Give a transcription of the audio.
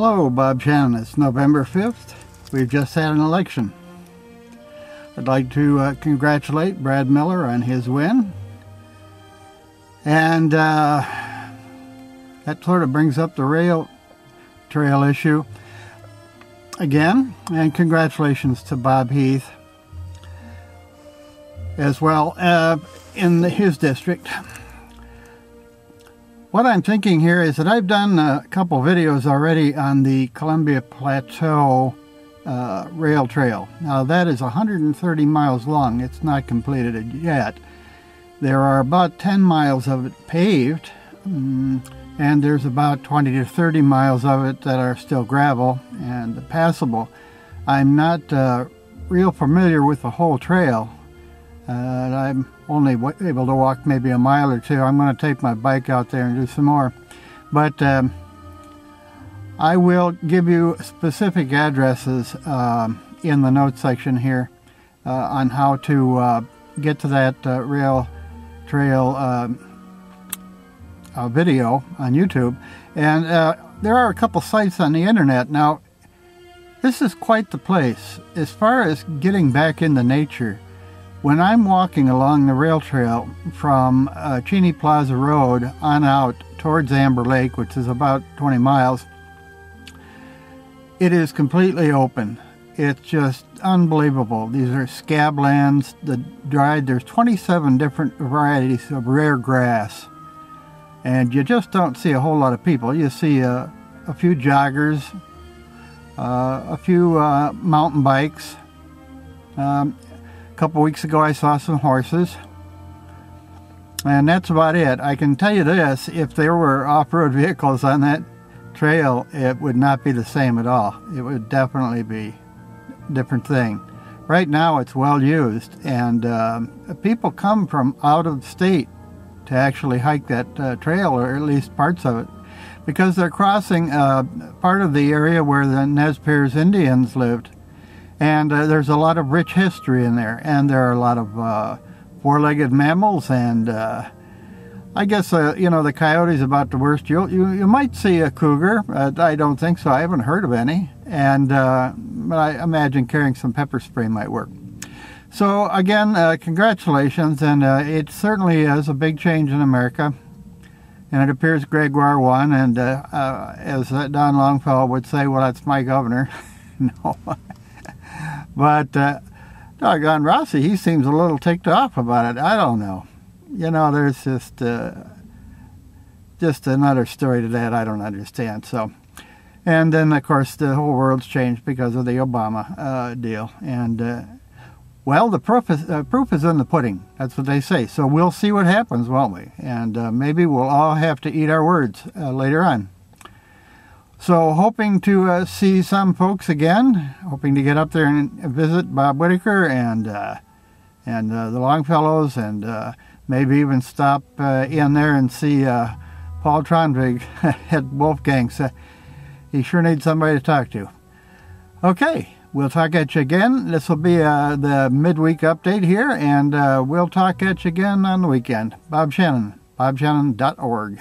Hello, Bob Shannon. It's November 5th. We've just had an election. I'd like to uh, congratulate Brad Miller on his win. And uh, that sort of brings up the rail trail issue again. And congratulations to Bob Heath as well uh, in the, his district. What I'm thinking here is that I've done a couple videos already on the Columbia Plateau uh, rail trail. Now that is 130 miles long. It's not completed yet. There are about 10 miles of it paved, um, and there's about 20 to 30 miles of it that are still gravel and passable. I'm not uh, real familiar with the whole trail. Uh, I'm only able to walk maybe a mile or two. I'm going to take my bike out there and do some more. But um, I will give you specific addresses um, in the notes section here uh, on how to uh, get to that uh, rail trail um, uh, video on YouTube. And uh, there are a couple sites on the internet. Now, this is quite the place. As far as getting back into nature, when I'm walking along the rail trail from uh, Cheney Plaza Road on out towards Amber Lake, which is about 20 miles, it is completely open. It's just unbelievable. These are scablands, the dried. There's 27 different varieties of rare grass, and you just don't see a whole lot of people. You see uh, a few joggers, uh, a few uh, mountain bikes. Um, couple weeks ago I saw some horses. And that's about it. I can tell you this, if there were off-road vehicles on that trail, it would not be the same at all. It would definitely be a different thing. Right now it's well used and um, people come from out of state to actually hike that uh, trail or at least parts of it because they're crossing uh, part of the area where the Nez Perce Indians lived and uh, there's a lot of rich history in there, and there are a lot of uh, four-legged mammals, and uh, I guess uh, you know the coyote's about the worst. You you, you might see a cougar. Uh, I don't think so. I haven't heard of any, and uh, but I imagine carrying some pepper spray might work. So again, congratulations, and it certainly is a big change in America. And it appears Gregoire won, and as Don Longfellow would say, well, that's my governor. no. But uh, doggone Rossi, he seems a little ticked off about it. I don't know. You know, there's just uh, just another story to that I don't understand. So, and then of course the whole world's changed because of the Obama uh, deal. And uh, well, the proof is uh, proof is in the pudding. That's what they say. So we'll see what happens, won't we? And uh, maybe we'll all have to eat our words uh, later on. So, hoping to uh, see some folks again. Hoping to get up there and visit Bob Whitaker and uh, and uh, the Longfellows, and uh, maybe even stop uh, in there and see uh, Paul Tronvig at Wolfgang's. he sure needs somebody to talk to. Okay, we'll talk at you again. This will be the midweek update here, and we'll talk at you again on the weekend. Bob Shannon, bobshannon.org.